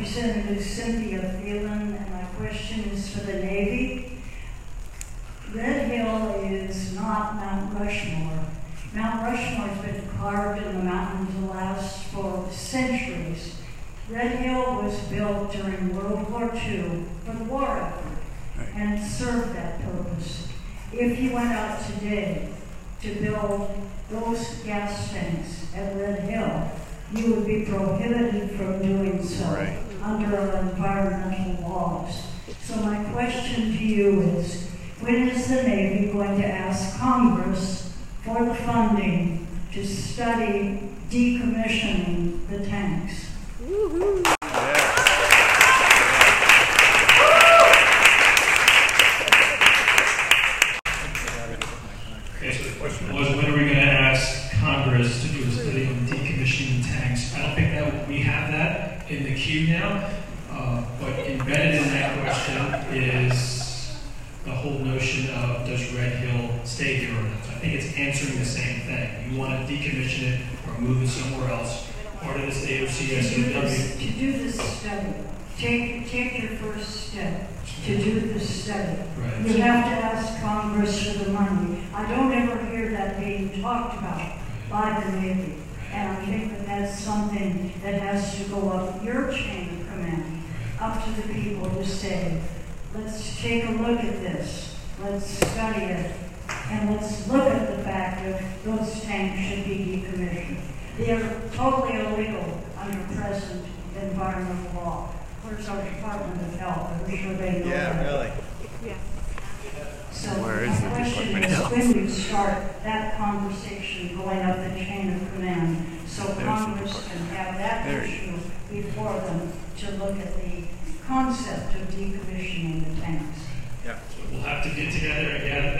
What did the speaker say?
Representative Cynthia Thielen, and my question is for the Navy. Red Hill is not Mount Rushmore. Mount Rushmore has been carved in the mountains and lasts for centuries. Red Hill was built during World War II for the war effort and served that purpose. If you went out today to build those gas tanks at Red Hill, you would be prohibited from doing so Right. Under our environmental laws. So my question to you is, when is the Navy going to ask Congress for funding to study decommissioning the tanks? When are we gonna ask Congress to do a study on decommissioning tanks? I don't think that, we have that in the queue now, uh, but embedded in that question is the whole notion of does Red Hill stay here or not? I think it's answering the same thing. You wanna decommission it or move it somewhere else. Part of To this, AOCSOW, to do this study, take, take your first step to do this study. right? You have to ask Congress for the money. I don't ever hear that being talked about by the Navy. And I think that that's something that has to go up your chain of command, up to the people to say, let's take a look at this, let's study it, and let's look at the fact that those tanks should be decommissioned. They are totally illegal under present environmental law. Where's our Department of Health? I'm sure they know Yeah, that. really. So Where my is the question is, Health? when do you start that conversation going up the chain of command? So the Congress can have that There. issue before them to look at the concept of decommissioning the tanks. Yeah. So we'll have to get together and